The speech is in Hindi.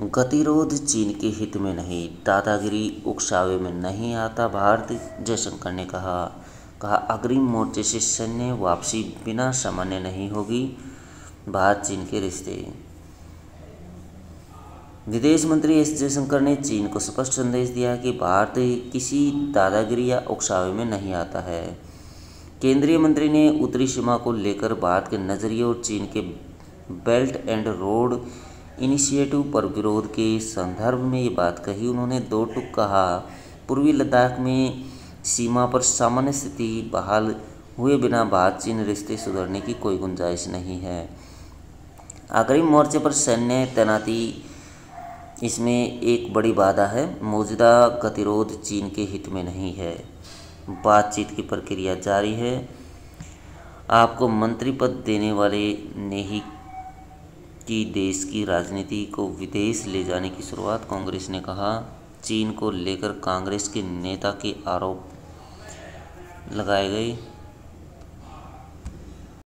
गतिरोध चीन के हित में नहीं, दादागिरी उकसावे में नहीं आता, भारत जयशंकर ने कहा। कहा, अग्रिम मोर्चे से सैन्य वापसी बिना सामान्य नहीं होगी, भारत चीन के रिश्ते। विदेश मंत्री एस जयशंकर ने चीन को स्पष्ट संदेश दिया कि भारत किसी दादागिरी या उकसावे में नहीं आता है। केंद्रीय मंत्री ने उत्तरी सीमा को लेकर भारत के नज़रिए और चीन के बेल्ट एंड रोड इनिशिएटिव पर विरोध के संदर्भ में ये बात कही। उन्होंने दो टुक कहा। पूर्वी लद्दाख में सीमा पर सामान्य स्थिति बहाल हुए बिना भारत चीन रिश्ते सुधरने की कोई गुंजाइश नहीं है। अग्रिम मोर्चे पर सैन्य तैनाती, इसमें एक बड़ी बाधा है। मौजूदा गतिरोध चीन के हित में नहीं है। बातचीत की प्रक्रिया जारी है। आपको मंत्री पद देने वाले ने ही की देश की राजनीति को विदेश ले जाने की शुरुआत कांग्रेस ने कहा। चीन को लेकर कांग्रेस के नेता के आरोप लगाए गए।